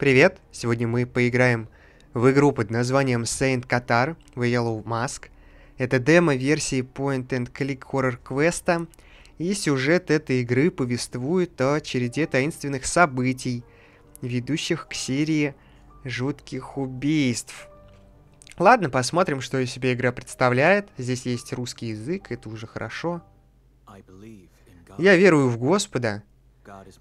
Привет! Сегодня мы поиграем в игру под названием Saint Qatar The Yellow Mask. Это демо версии Point and Click Horror Quest, и сюжет этой игры повествует о череде таинственных событий, ведущих к серии жутких убийств. Ладно, посмотрим, что из себя игра представляет. Здесь есть русский язык, это уже хорошо. Я верую в Господа,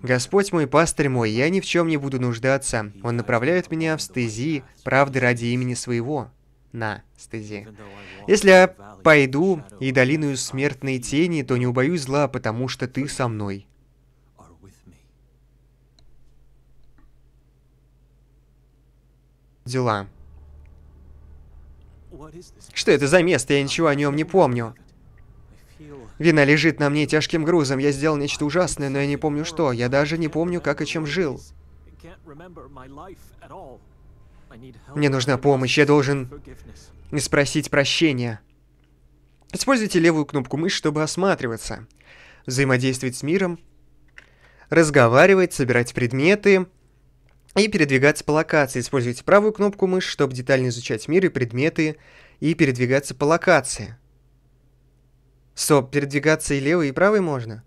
Господь мой, пастырь мой, я ни в чем не буду нуждаться. Он направляет меня в стези, правды ради имени своего. На стези. Если я пойду и долиною смертной тени, то не убоюсь зла, потому что ты со мной. Дела. Что это за место? Я ничего о нем не помню. Вина лежит на мне тяжким грузом. Я сделал нечто ужасное, но я не помню что. Я даже не помню, как и чем жил. Мне нужна помощь. Я должен спросить прощения. Используйте левую кнопку мыши, чтобы осматриваться, взаимодействовать с миром, разговаривать, собирать предметы и передвигаться по локации. Используйте правую кнопку мыши, чтобы детально изучать мир и предметы и передвигаться по локации. Стоп, передвигаться и левой, и правой можно?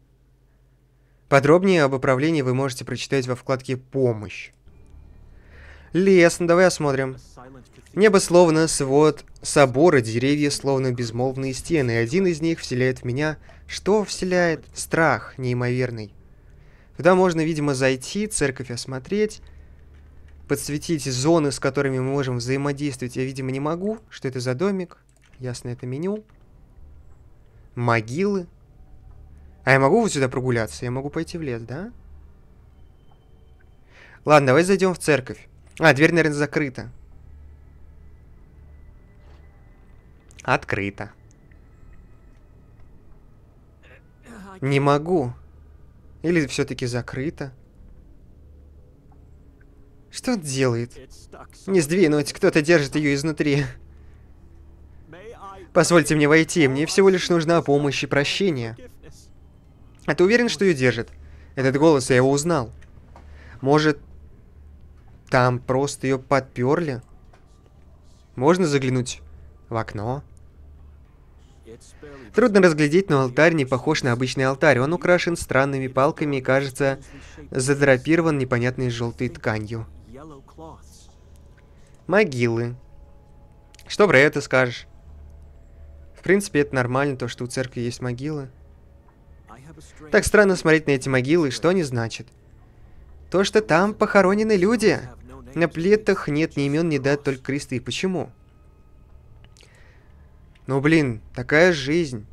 Подробнее об управлении вы можете прочитать во вкладке «Помощь». Лес, ну давай осмотрим. Небо словно свод собора, деревья словно безмолвные стены. Один из них вселяет в меня... Что вселяет? Страх неимоверный. Туда можно, видимо, зайти, церковь осмотреть, подсветить зоны, с которыми мы можем взаимодействовать. Я, видимо, не могу. Что это за домик? Ясно, это меню. Могилы. А я могу вот сюда прогуляться? Я могу пойти в лес, да? Ладно, давай зайдем в церковь. А, дверь, наверное, закрыта. Открыто. Не могу. Или все-таки закрыто. Что он делает? Не сдвинуть, кто-то держит ее изнутри. Позвольте мне войти, мне всего лишь нужна помощь и прощение. А ты уверен, что ее держит? Этот голос, я его узнал. Может, там просто ее подперли? Можно заглянуть в окно? Трудно разглядеть, но алтарь не похож на обычный алтарь. Он украшен странными палками и, кажется, задрапирован непонятной желтой тканью. Могилы. Что про это скажешь? В принципе, это нормально, то, что у церкви есть могилы. Так странно смотреть на эти могилы, что они значат? То, что там похоронены люди. На плитах нет ни имен, ни дат, только кресты. Почему? Ну, блин, такая жизнь.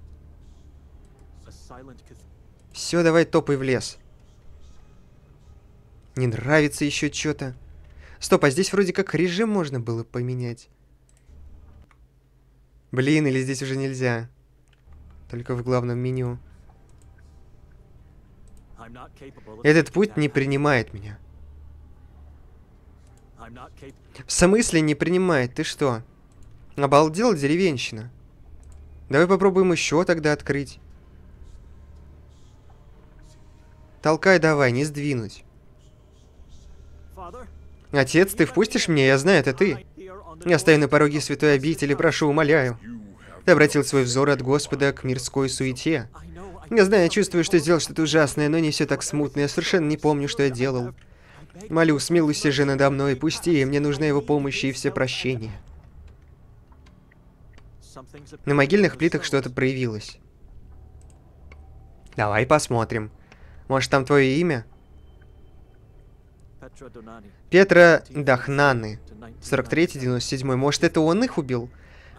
Все, давай топай в лес. Не нравится еще что-то. Стоп, а здесь вроде как режим можно было поменять. Блин, или здесь уже нельзя? Только в главном меню. Этот путь не принимает меня. В смысле не принимает? Ты что? Обалдел деревенщина? Давай попробуем еще тогда открыть. Толкай давай, не сдвинуть. Отец, ты впустишь меня? Я знаю, это ты. Я стою на пороге святой обители, прошу, умоляю. Ты обратил свой взор от Господа к мирской суете. Я знаю, я чувствую, что сделал что-то ужасное, но не все так смутно. Я совершенно не помню, что я делал. Молю, смилуйся же надо мной, пусти, мне нужна его помощь и все прощения. На могильных плитах что-то проявилось. Давай посмотрим. Может, там твое имя? Петра Дахнаны. 43-97. Может, это он их убил?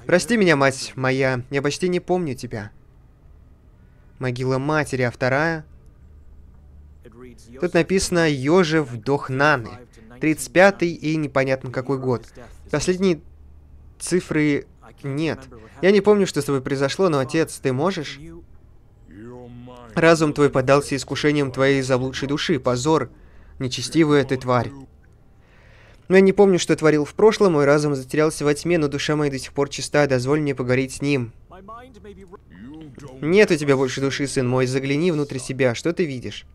Прости меня, мать моя, я почти не помню тебя. Могила матери, а вторая? Тут написано Йожев Дохнаны. 35-й и непонятно какой год. Последние цифры нет. Я не помню, что с тобой произошло, но, отец, ты можешь? Разум твой поддался искушениям твоей заблудшей души. Позор, нечестивая ты тварь. Но я не помню, что творил в прошлом, мой разум затерялся во тьме, но душа моя до сих пор чиста, дозволь мне поговорить с ним. Нет у тебя больше души, сын мой, загляни внутрь себя, что ты видишь?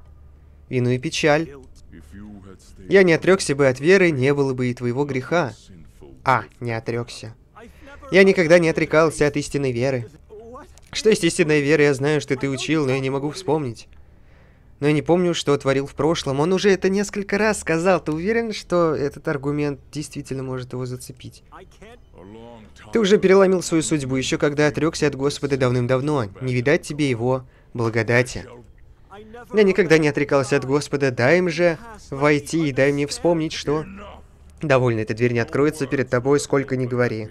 Вину и печаль. Я не отрекся бы от веры, не было бы и твоего греха. А, не отрекся. Я никогда не отрекался от истинной веры. Что есть истинная вера, я знаю, что ты учил, но я не могу вспомнить. Но я не помню, что творил в прошлом. Он уже это несколько раз сказал. Ты уверен, что этот аргумент действительно может его зацепить? Ты уже переломил свою судьбу, еще когда отрекся от Господа давным-давно. Не видать тебе его благодати. Я никогда не отрекался от Господа. Дай им же войти и дай мне вспомнить, что... Довольно, эта дверь не откроется перед тобой, сколько ни говори.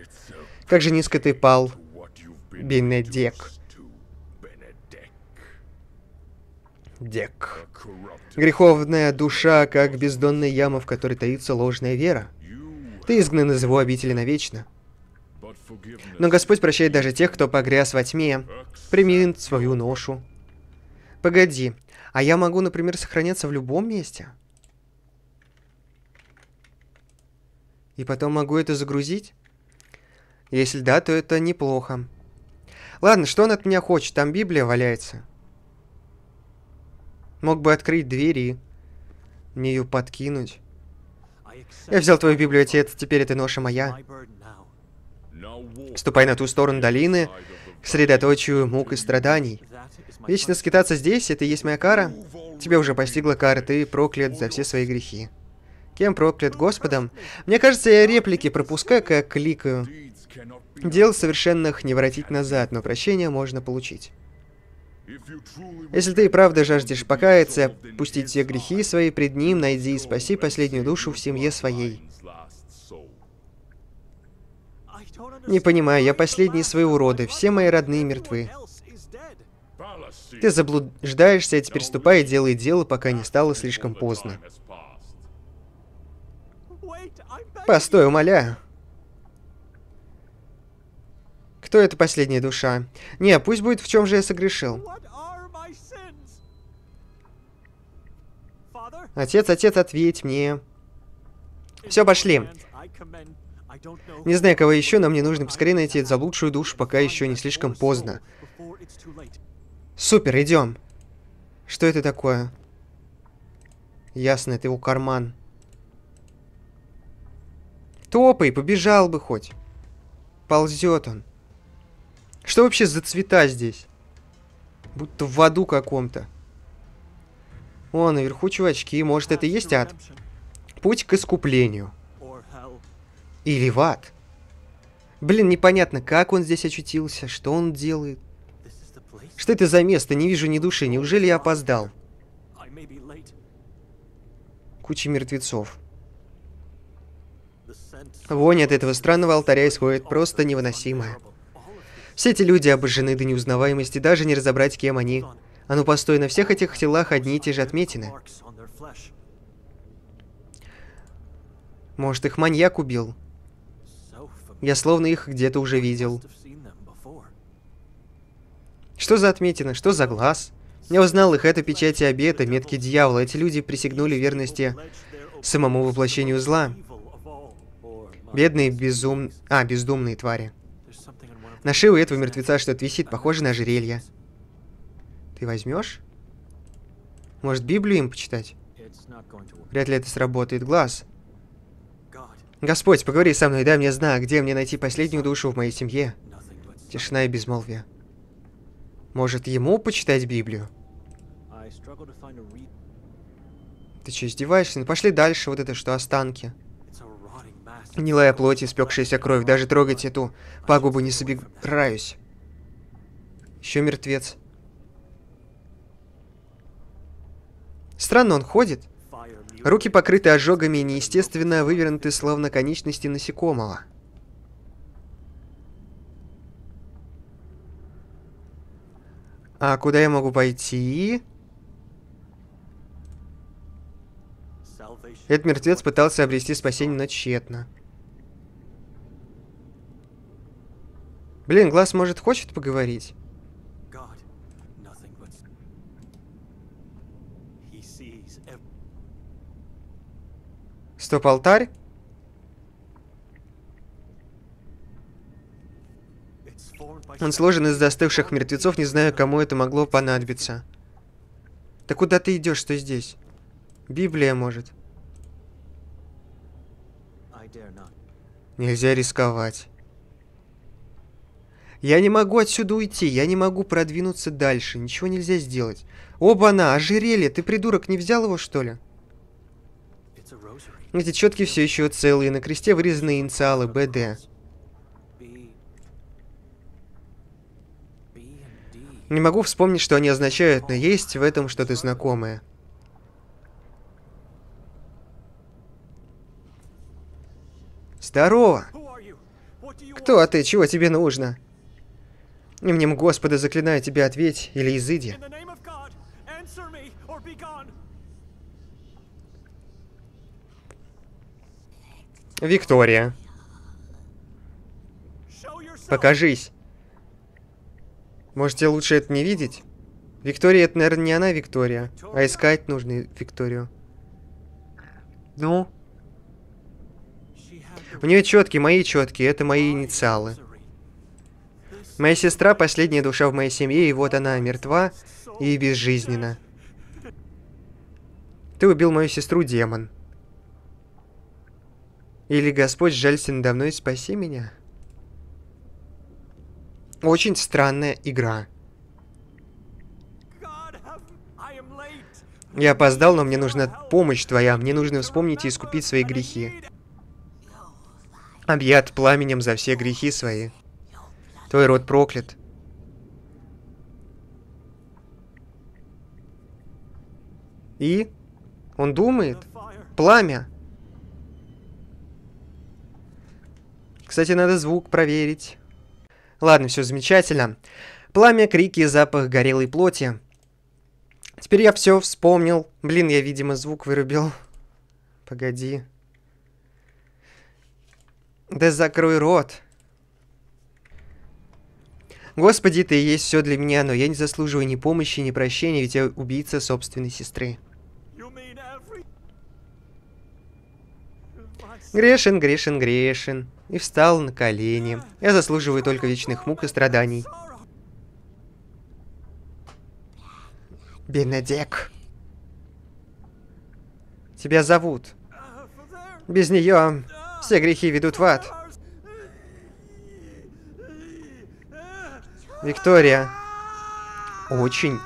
Как же низко ты пал, Бенедек. Дек. Греховная душа, как бездонная яма, в которой таится ложная вера. Ты изгнан из его обители навечно. Но Господь прощает даже тех, кто погряз во тьме. Прими свою ношу. Погоди, а я могу, например, сохраняться в любом месте? И потом могу это загрузить? Если да, то это неплохо. Ладно, что он от меня хочет? Там Библия валяется. Мог бы открыть двери, мне ее подкинуть. Я взял твою Библию, отец, теперь эта ноша моя. Ступай на ту сторону долины, к средоточию мук и страданий. Вечно скитаться здесь, это и есть моя кара. Тебя уже постигла кара, ты проклят за все свои грехи. Кем проклят Господом? Мне кажется, я реплики пропускаю, как кликаю. Дел совершенных не воротить назад, но прощение можно получить. Если ты и правда жаждешь покаяться, пустить все грехи свои пред Ним, найди и спаси последнюю душу в семье своей. Не понимаю, я последний своего рода, все мои родные мертвы. Ты заблуждаешься, а теперь ступай и делай дело, пока не стало слишком поздно. Постой, умоляю. Кто эта последняя душа? Не, пусть будет в чем же я согрешил. Отец, отец, ответь мне. Все, пошли. Не знаю, кого еще, но мне нужно поскорее найти эту заблудшую душу, пока еще не слишком поздно. Супер, идем. Что это такое? Ясно, это его карман. Топай, побежал бы хоть. Ползет он. Что вообще за цвета здесь? Будто в аду каком-то. О, наверху чувачки. Может, это и есть ад? Путь к искуплению. Или в ад. Блин, непонятно, как он здесь очутился, что он делает. Что это за место? Не вижу ни души. Неужели я опоздал? Куча мертвецов. Вонь от этого странного алтаря исходит просто невыносимая. Все эти люди обожжены до неузнаваемости, даже не разобрать, кем они. А ну постой, на всех этих телах одни и те же отметины. Может, их маньяк убил? Я словно их где-то уже видел. Что за отметина? Что за глаз? Я узнал их, это печати обета, метки дьявола. Эти люди присягнули верности самому воплощению зла. Бедные безум... А, бездумные твари. На шее у этого мертвеца что-то висит, похоже на ожерелье. Ты возьмешь? Может, Библию им почитать? Вряд ли это сработает. Глаз. Господь, поговори со мной, дай мне знак, где мне найти последнюю душу в моей семье. Тишина и безмолвие. Может, ему почитать Библию? Ты что, издеваешься? Ну пошли дальше, вот это что, останки. Гнилая плоть, испекшаяся кровь. Даже трогать эту пагубу не собираюсь. Еще мертвец. Странно он ходит. Руки покрыты ожогами и неестественно вывернуты, словно конечности насекомого. А куда я могу пойти? Этот мертвец пытался обрести спасение, но тщетно. Блин, глаз, может, хочет поговорить? Стоп, алтарь? Он сложен из застывших мертвецов, не знаю, кому это могло понадобиться. Да куда ты идешь, что здесь? Библия, может. Нельзя рисковать. Я не могу отсюда уйти, я не могу продвинуться дальше, ничего нельзя сделать. Оба-на, ожерелье, ты придурок, не взял его, что ли? Эти четки все еще целые, на кресте вырезаны инициалы БД. Не могу вспомнить, что они означают, но есть в этом что-то знакомое. Здорово! Кто ты? Чего тебе нужно? Именем Господа заклинаю тебя, ответь, или изыди. Виктория. Покажись. Можете лучше это не видеть? Виктория, это, наверное, не она Виктория, а искать нужно Викторию. Ну? У нее четкие, мои четкие, это мои инициалы. Моя сестра последняя душа в моей семье, и вот она мертва и безжизненна. Ты убил мою сестру, демон. Или Господь жалься надо мной, спаси меня. Очень странная игра. Я опоздал, но мне нужна помощь твоя. Мне нужно вспомнить и искупить свои грехи. Объят пламенем за все грехи свои. Твой род проклят. И? Он думает? Пламя. Кстати, надо звук проверить. Ладно, все замечательно. Пламя, крики, запах горелой плоти. Теперь я все вспомнил. Блин, я, видимо, звук вырубил. Погоди. Да закрой рот. Господи, ты есть все для меня, но я не заслуживаю ни помощи, ни прощения, ведь я убийца собственной сестры. Грешен, грешен, грешен. И встал на колени. Я заслуживаю только вечных мук и страданий. Бенедек. Тебя зовут. Без нее все грехи ведут в ад. Виктория. Очень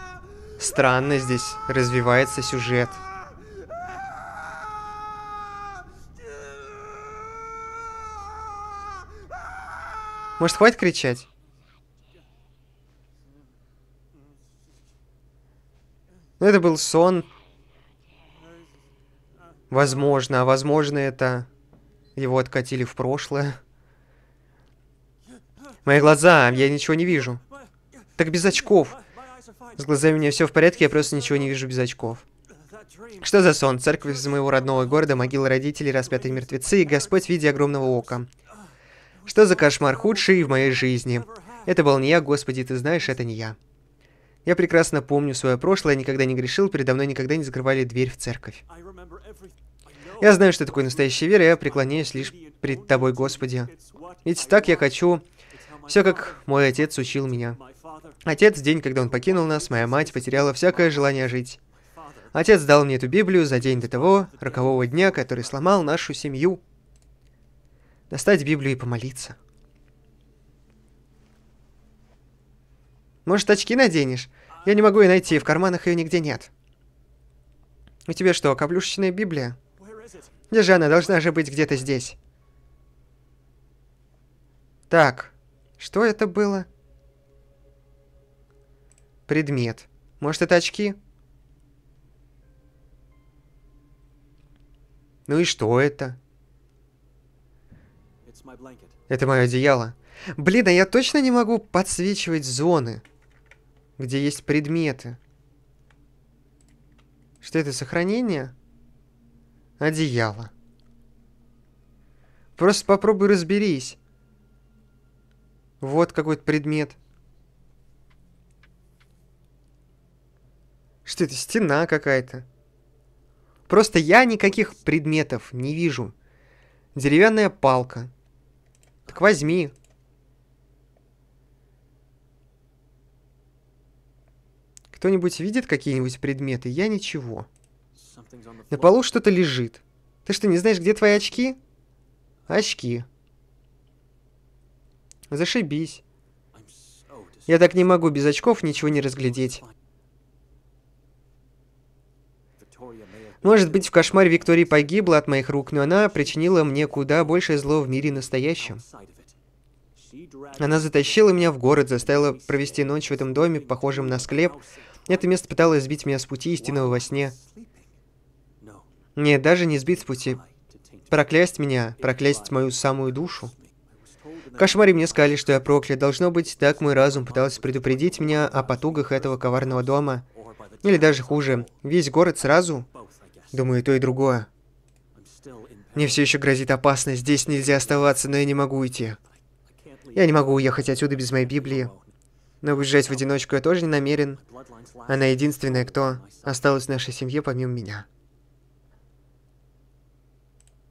странно здесь развивается сюжет. Может, хватит кричать? Ну, это был сон. Возможно, а возможно, это его откатили в прошлое. Мои глаза, я ничего не вижу. Так без очков. С глазами у меня все в порядке, я просто ничего не вижу без очков. Что за сон? Церковь из моего родного города, могила родителей, распятые мертвецы и Господь в виде огромного ока. Что за кошмар худший в моей жизни? Это был не я, Господи, ты знаешь, это не я. Я прекрасно помню свое прошлое, никогда не грешил, передо мной никогда не закрывали дверь в церковь. Я знаю, что такое настоящая вера, я преклоняюсь лишь пред Тобой, Господи. Ведь так я хочу, все как мой отец учил меня. Отец, день, когда он покинул нас, моя мать потеряла всякое желание жить. Отец дал мне эту Библию за день до того рокового дня, который сломал нашу семью достать Библию и помолиться. Может, очки наденешь? Я не могу ее найти, в карманах ее нигде нет. У тебя что, каблюшечная Библия? Где же она? Должна же быть где-то здесь. Так, что это было? Предмет. Может, это очки? Ну и что это? Это мое одеяло. Блин, а я точно не могу подсвечивать зоны, где есть предметы. Что это, сохранение? Одеяло. Просто попробуй разберись. Вот какой-то предмет. Что это, стена какая-то? Просто я никаких предметов не вижу. Деревянная палка. Так возьми. Кто-нибудь видит какие-нибудь предметы? Я ничего. На полу что-то лежит. Ты что, не знаешь, где твои очки? Очки. Зашибись. Я так не могу без очков ничего не разглядеть. Может быть, в кошмаре Виктории погибла от моих рук, но она причинила мне куда большее зло в мире настоящем. Она затащила меня в город, заставила провести ночь в этом доме, похожем на склеп. Это место пыталось сбить меня с пути истинного во сне. Нет, даже не сбить с пути. Проклясть меня, проклясть мою самую душу. В кошмаре мне сказали, что я проклят. Должно быть, так мой разум пытался предупредить меня о потугах этого коварного дома. Или даже хуже, весь город сразу. Думаю, то, и другое. Мне все еще грозит опасность, здесь нельзя оставаться, но я не могу уйти. Я не могу уехать отсюда без моей Библии. Но уезжать в одиночку я тоже не намерен. Она единственная, кто осталась в нашей семье помимо меня.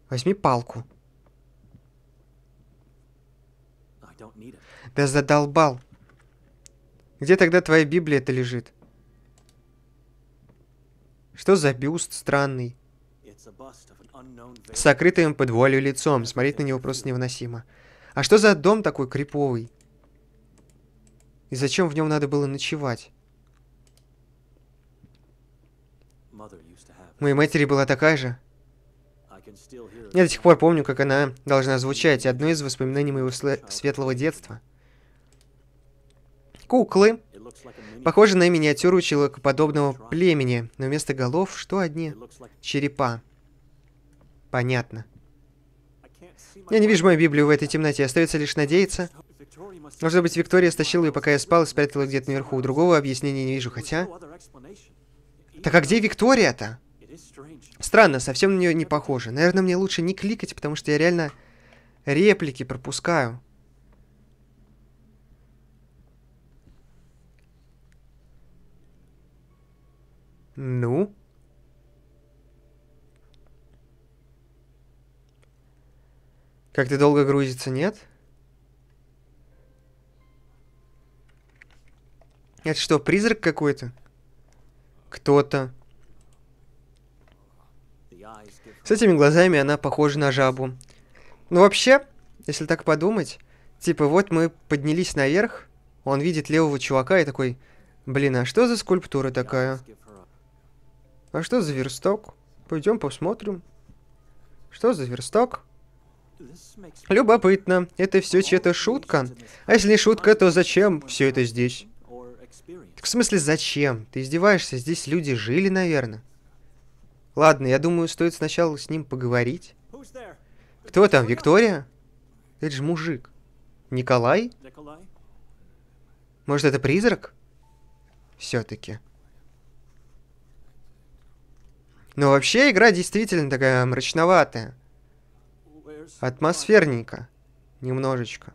Возьми палку. Да задолбал. Где тогда твоя Библия-то лежит? Что за бюст странный? С сокрытым под вуалью лицом. Смотреть на него просто невыносимо. А что за дом такой криповый? И зачем в нем надо было ночевать? Моей матери была такая же. Я до сих пор помню, как она должна звучать. Одно из воспоминаний моего светлого детства. Куклы. Похоже на миниатюру человекоподобного племени, но вместо голов что одни? Черепа. Понятно. Я не вижу мою Библию в этой темноте, остается лишь надеяться. Может быть, Виктория стащила ее, пока я спал, и спрятала где-то наверху. Другого объяснения не вижу, хотя... Так а где Виктория-то? Странно, совсем на нее не похоже. Наверное, мне лучше не кликать, потому что я реально реплики пропускаю. Ну? Как-то долго грузится, нет? Это что, призрак какой-то? Кто-то. С этими глазами она похожа на жабу. Ну вообще, если так подумать, типа вот мы поднялись наверх, он видит левого чувака и такой, блин, а что за скульптура такая? А что за версток? Пойдем посмотрим. Что за версток? Любопытно. Это все чья-то шутка? А если не шутка, то зачем все это здесь? Так в смысле зачем? Ты издеваешься? Здесь люди жили, наверное. Ладно, я думаю, стоит сначала с ним поговорить. Кто там, Виктория? Это же мужик. Николай? Может, это призрак? Все-таки. Но вообще игра действительно такая мрачноватая. Атмосферненько. Немножечко.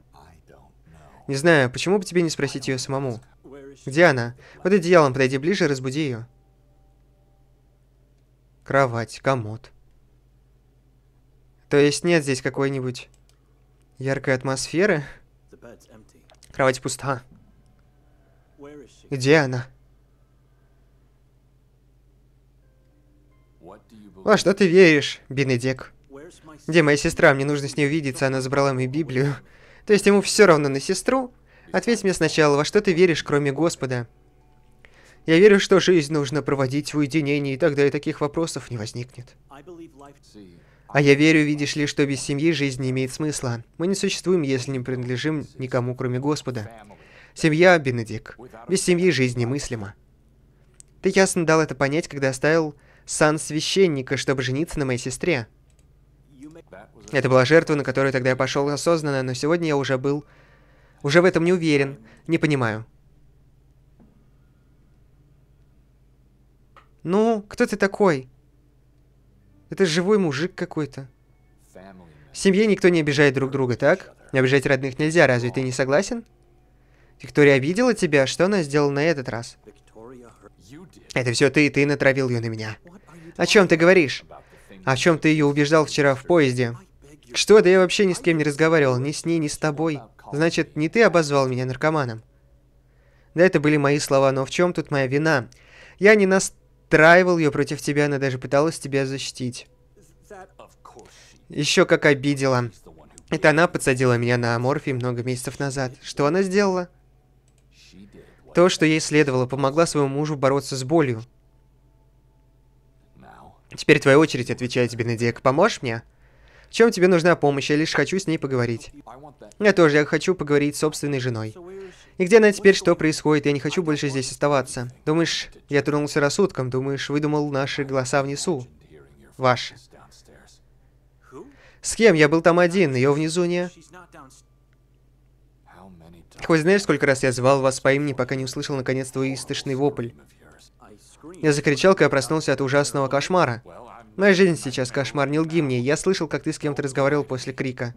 Не знаю, почему бы тебе не спросить ее самому? Где она? Под одеялом подойди ближе и разбуди ее. Кровать, комод. То есть нет здесь какой-нибудь яркой атмосферы? Кровать пуста. Где она? Во что ты веришь, Бенедик? Где моя сестра? Мне нужно с ней увидеться, она забрала мою Библию. То есть ему все равно на сестру? Ответь мне сначала, во что ты веришь, кроме Господа? Я верю, что жизнь нужно проводить в уединении, и тогда и таких вопросов не возникнет. А я верю, видишь ли, что без семьи жизнь не имеет смысла. Мы не существуем, если не принадлежим никому, кроме Господа. Семья, Бенедик. Без семьи жизнь немыслима. Ты ясно дал это понять, когда оставил сан священника, чтобы жениться на моей сестре. Это была жертва, на которую тогда я пошел осознанно, но сегодня я уже был... Уже в этом не уверен. Не понимаю. Ну, кто ты такой? Это живой мужик какой-то. В семье никто не обижает друг друга, так? Не обижать родных нельзя, разве ты не согласен? Виктория обидела тебя? Что она сделала на этот раз? Это все ты, ты натравил ее на меня. О чем ты говоришь? О чем ты ее убеждал вчера в поезде? Что, да я вообще ни с кем не разговаривал, ни с ней, ни с тобой. Значит, не ты обозвал меня наркоманом. Да, это были мои слова, но в чем тут моя вина? Я не настраивал ее против тебя, она даже пыталась тебя защитить. Еще как обидела. Это она подсадила меня на морфий много месяцев назад. Что она сделала? То, что ей следовало, помогла своему мужу бороться с болью. Теперь твоя очередь отвечать, Бенедик. Поможешь мне? В чем тебе нужна помощь? Я лишь хочу с ней поговорить. Я тоже, я хочу поговорить с собственной женой. И где она теперь, что происходит? Я не хочу больше здесь оставаться. Думаешь, я тронулся рассудком? Думаешь, выдумал наши голоса внизу? Ваши. С кем? Я был там один, ее внизу не... Хоть знаешь, сколько раз я звал вас по имени, пока не услышал наконец твой истошный вопль? Я закричал, когда проснулся от ужасного кошмара. Моя жизнь сейчас кошмар, не лги мне. Я слышал, как ты с кем-то разговаривал после крика.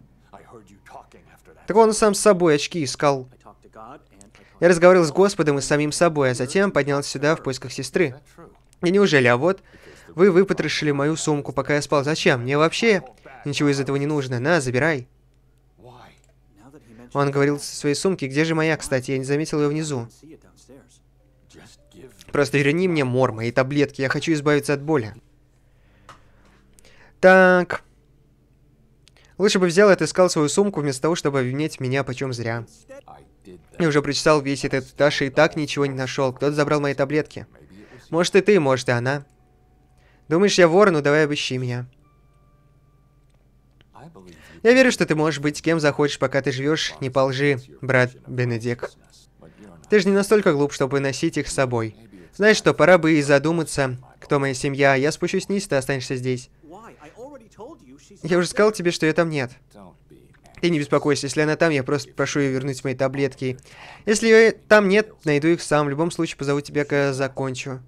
Так он сам с собой очки искал. Я разговаривал с Господом и с самим собой, а затем поднялся сюда в поисках сестры. И неужели, а вот, вы выпотрошили мою сумку, пока я спал. Зачем? Мне вообще ничего из этого не нужно. На, забирай. Он говорил со своей сумки. Где же моя, кстати? Я не заметил ее внизу. Просто верни мне мор, мои таблетки. Я хочу избавиться от боли. Так. Лучше бы взял и отыскал свою сумку, вместо того, чтобы обвинять меня почем зря. Я уже прочитал весь этот этаж и так ничего не нашел. Кто-то забрал мои таблетки. Может и ты, может и она. Думаешь, я вор? Ну давай обыщи меня. Я верю, что ты можешь быть кем захочешь, пока ты живешь. Не по лжи, брат Бенедик. Ты же не настолько глуп, чтобы носить их с собой. Знаешь что, пора бы и задуматься, кто моя семья. Я спущусь вниз, ты останешься здесь. Я уже сказал тебе, что ее там нет. Ты не беспокойся, если она там, я просто прошу ее вернуть мои таблетки. Если ее там нет, найду их сам. В любом случае, позову тебя, когда закончу.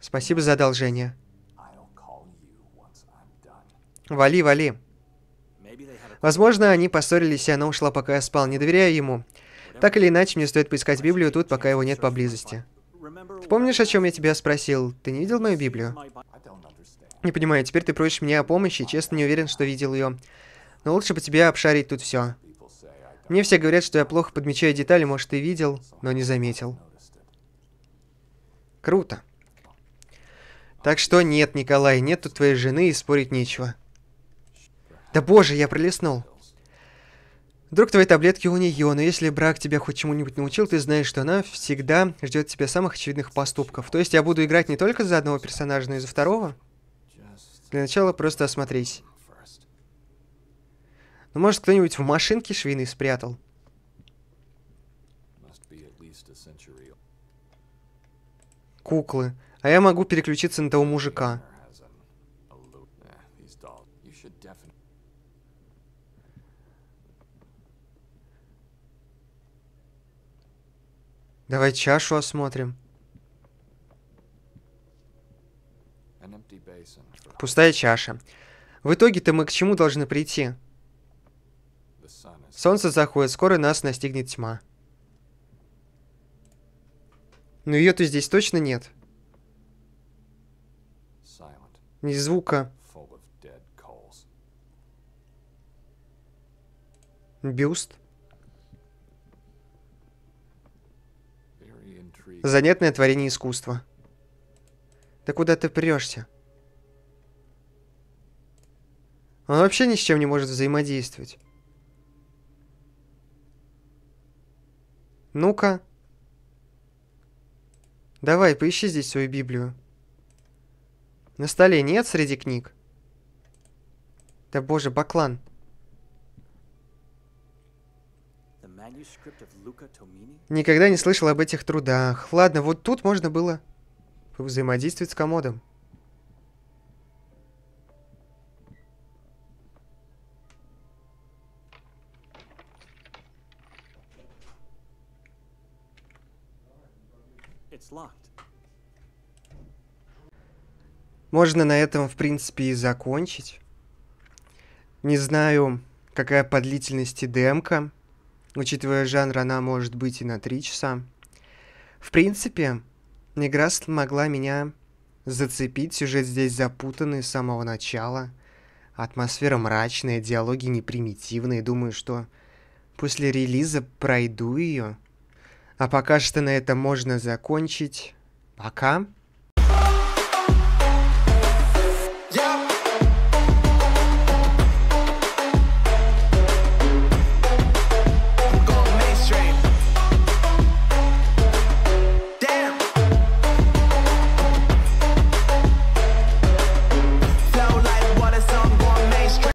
Спасибо за одолжение. Вали, вали. Возможно, они поссорились, и она ушла, пока я спал. Не доверяю ему. Так или иначе, мне стоит поискать Библию тут, пока его нет поблизости. Ты помнишь, о чем я тебя спросил? Ты не видел мою Библию? Не понимаю, теперь ты просишь меня о помощи, честно не уверен, что видел ее. Но лучше бы тебе обшарить тут все. Мне все говорят, что я плохо подмечаю детали, может, ты видел, но не заметил. Круто. Так что нет, Николай, нет тут твоей жены и спорить нечего. Да боже, я пролеснул. Вдруг твои таблетки у нее, но если брак тебя хоть чему-нибудь научил, ты знаешь, что она всегда ждет тебя самых очевидных поступков. То есть я буду играть не только за одного персонажа, но и за второго? Для начала просто осмотрись. Ну, может, кто-нибудь в машинке швейный спрятал? Куклы. А я могу переключиться на того мужика. Давай чашу осмотрим. Пустая чаша. В итоге-то мы к чему должны прийти? Солнце заходит, скоро нас настигнет тьма. Но ее-то здесь точно нет. Ни звука. Бюст. Занятное творение искусства. Да куда ты прешься? Он вообще ни с чем не может взаимодействовать. Ну-ка. Давай, поищи здесь свою Библию. На столе нет среди книг? Да боже, Баклан. Никогда не слышал об этих трудах. Ладно, вот тут можно было взаимодействовать с комодом. Можно на этом, в принципе, и закончить. Не знаю, какая по длительности демка. Учитывая жанр, она может быть и на 3 часа. В принципе, игра смогла меня зацепить. Сюжет здесь запутанный с самого начала. Атмосфера мрачная, диалоги непримитивные. Думаю, что после релиза пройду ее. А пока что на этом можно закончить. Пока.